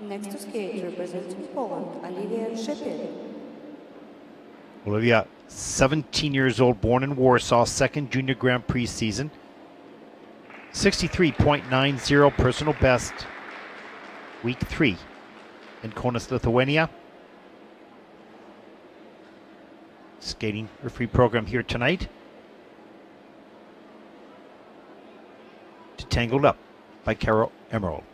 Next to skate representing Poland, Oliwia Rzepiel. Oliwia, 17 years old, born in Warsaw, second junior Grand Prix season. 63.90 personal best, week three in Kaunas, Lithuania. Skating her free program here tonight. To Tangled Up by Caro Emerald.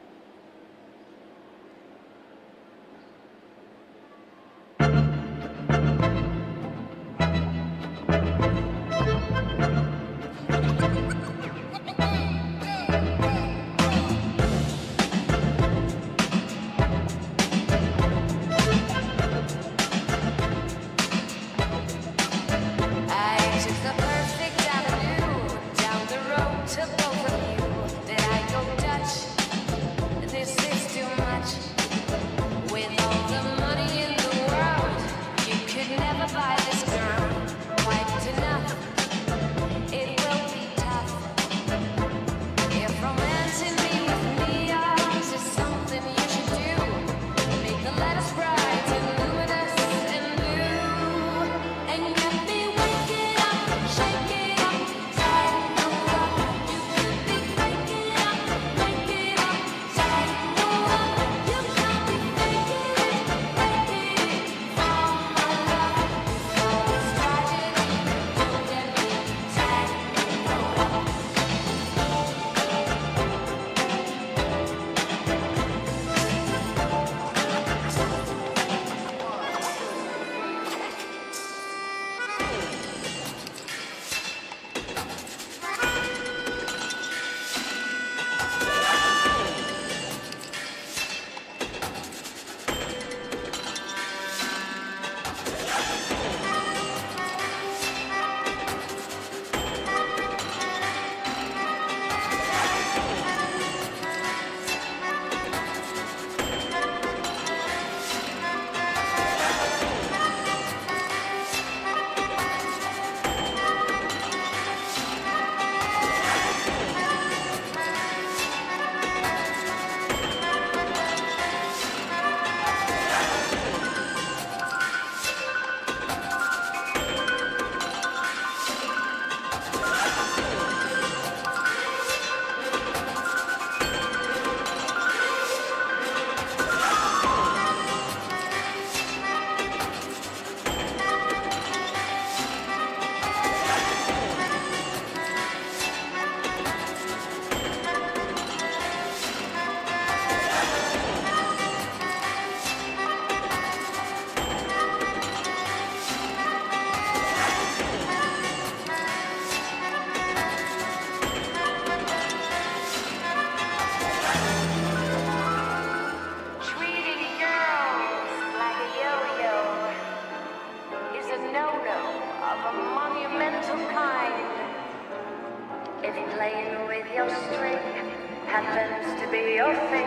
Baby, your thing.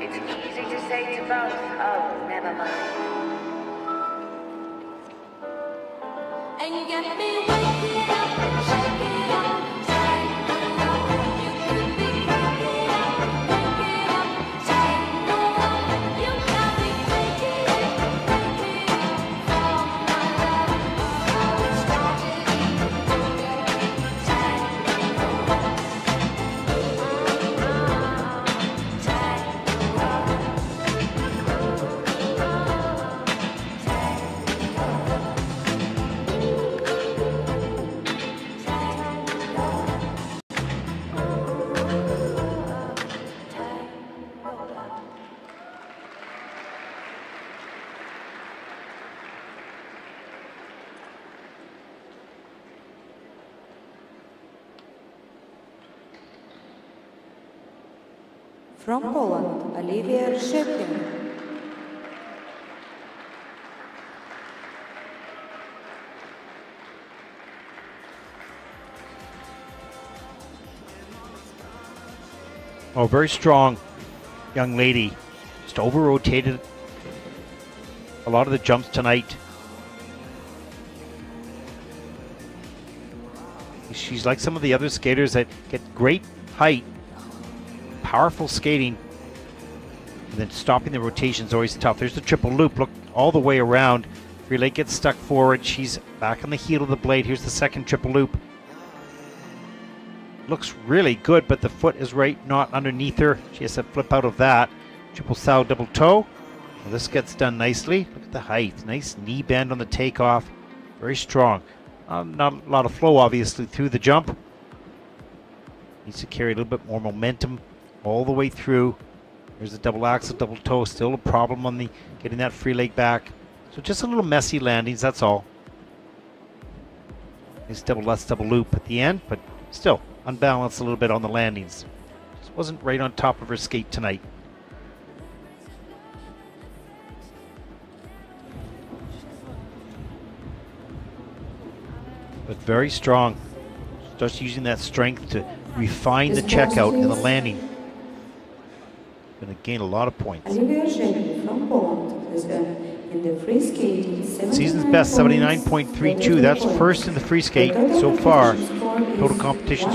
It's easy to say to both, oh, never mind. And you get me waking up. From Poland, Oliwia Rzepiel. Oh, very strong young lady. Just over rotated a lot of the jumps tonight. She's like some of the other skaters that get great height, powerful skating, And then stopping the rotation is always tough. There's the triple loop. Look all the way around. Free leg gets stuck forward. She's back on the heel of the blade. Here's the second triple loop. Looks really good, but the foot is right not underneath her. She has to flip out of that. Triple sow, double toe. Well, this gets done nicely. Look at the height. Nice knee bend on the takeoff. Very strong. Um, not a lot of flow, obviously, through the jump. Needs to carry a little bit more momentum all the way through. There's a double axel, double toe. Still a problem on the getting that free leg back. So just a little messy landings, that's all. Nice double less double loop at the end, but still unbalanced a little bit on the landings. Just wasn't right on top of her skate tonight. But very strong. Just using that strength to refine the checkout and the landing. Going to gain a lot of points. From Poland has in the free skating Season's best 79.32. That's first in the free skate so far. Total competition